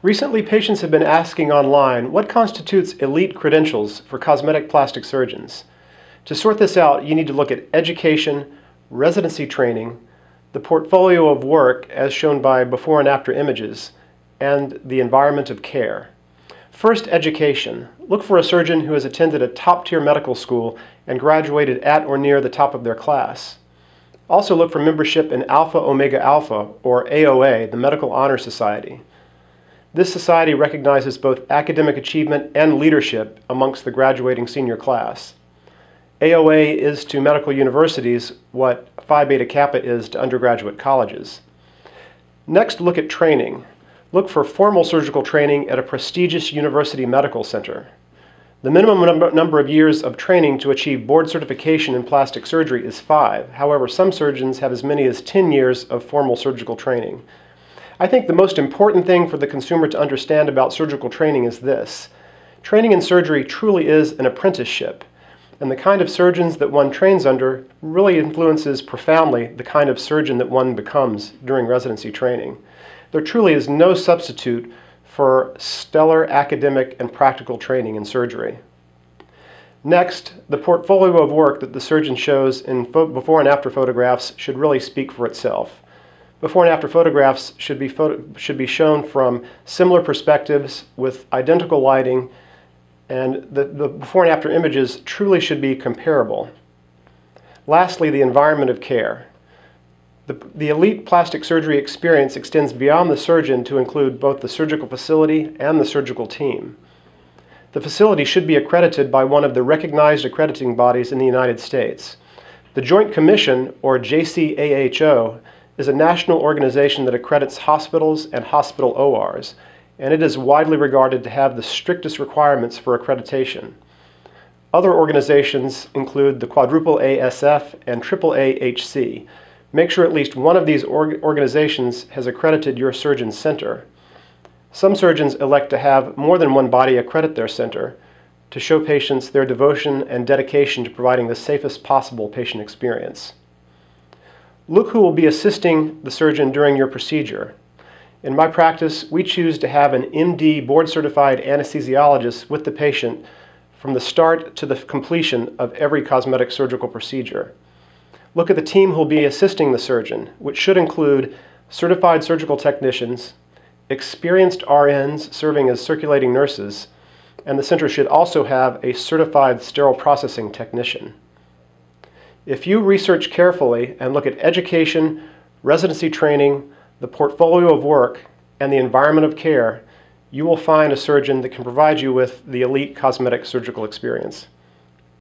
Recently, patients have been asking online what constitutes elite credentials for cosmetic plastic surgeons. To sort this out, you need to look at education, residency training, the portfolio of work as shown by before and after images, and the environment of care. First, education. Look for a surgeon who has attended a top-tier medical school and graduated at or near the top of their class. Also look for membership in Alpha Omega Alpha, or AOA, the Medical Honor Society. This society recognizes both academic achievement and leadership amongst the graduating senior class. AOA is to medical universities what Phi Beta Kappa is to undergraduate colleges. Next, look at training. Look for formal surgical training at a prestigious university medical center. The minimum number of years of training to achieve board certification in plastic surgery is five. However, some surgeons have as many as 10 years of formal surgical training. I think the most important thing for the consumer to understand about surgical training is this. Training in surgery truly is an apprenticeship, and the kind of surgeons that one trains under really influences profoundly the kind of surgeon that one becomes during residency training. There truly is no substitute for stellar academic and practical training in surgery. Next, the portfolio of work that the surgeon shows in before and after photographs should really speak for itself. Before and after photographs should be, photo should be shown from similar perspectives with identical lighting, and the, the before and after images truly should be comparable. Lastly, the environment of care. The, the, elite plastic surgery experience extends beyond the surgeon to include both the surgical facility and the surgical team. The facility should be accredited by one of the recognized accrediting bodies in the United States. The Joint Commission, or JCAHO, is a national organization that accredits hospitals and hospital ORs, and it is widely regarded to have the strictest requirements for accreditation. Other organizations include the quadruple ASF and triple AHC. Make sure at least one of these org organizations has accredited your surgeon's center. Some surgeons elect to have more than one body accredit their center to show patients their devotion and dedication to providing the safest possible patient experience. Look who will be assisting the surgeon during your procedure. In my practice, we choose to have an MD board certified anesthesiologist with the patient from the start to the completion of every cosmetic surgical procedure. Look at the team who will be assisting the surgeon, which should include certified surgical technicians, experienced RNs serving as circulating nurses, and the center should also have a certified sterile processing technician. If you research carefully and look at education, residency training, the portfolio of work, and the environment of care, you will find a surgeon that can provide you with the elite cosmetic surgical experience.